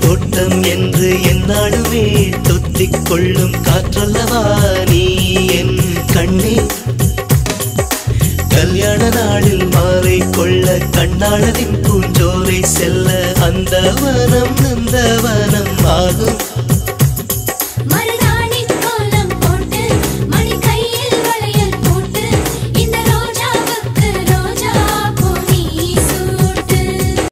தோட்டம் என்று என்னாலுமே தொத்திக் கொள்ளும் காற்றல்லவா நீ என் கண்ணே. கல்யாண நாளில் மாலை கொள்ள கண்ணாளதின் பூஞ்சோரை செல்ல அந்த வனம்